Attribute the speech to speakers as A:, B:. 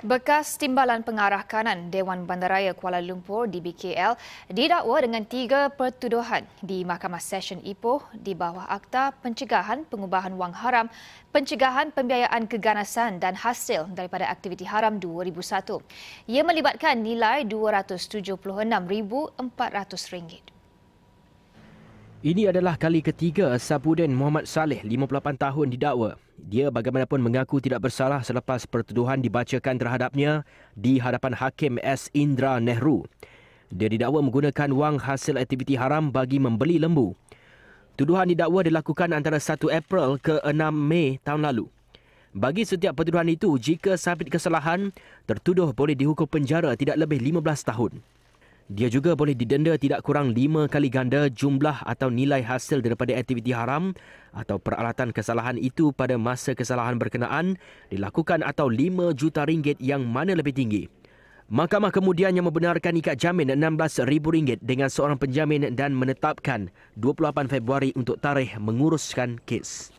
A: Bekas Timbalan Pengarah Kanan Dewan Bandaraya Kuala Lumpur DBKL didakwa dengan tiga pertuduhan di Mahkamah Session Ipoh di bawah Akta Pencegahan Pengubahan Wang Haram, Pencegahan Pembiayaan Keganasan dan Hasil daripada Aktiviti Haram 2001. Ia melibatkan nilai RM276,400.
B: Ini adalah kali ketiga Sabudin Muhammad Saleh, 58 tahun didakwa. Dia bagaimanapun mengaku tidak bersalah selepas pertuduhan dibacakan terhadapnya di hadapan Hakim S. Indra Nehru. Dia didakwa menggunakan wang hasil aktiviti haram bagi membeli lembu. Tuduhan didakwa dilakukan antara 1 April ke 6 Mei tahun lalu. Bagi setiap pertuduhan itu, jika sabit kesalahan, tertuduh boleh dihukum penjara tidak lebih 15 tahun. Dia juga boleh didenda tidak kurang lima kali ganda jumlah atau nilai hasil daripada aktiviti haram atau peralatan kesalahan itu pada masa kesalahan berkenaan dilakukan atau lima juta ringgit yang mana lebih tinggi. Mahkamah kemudian yang membenarkan ikat jamin RM16,000 dengan seorang penjamin dan menetapkan 28 Februari untuk tarikh menguruskan kes.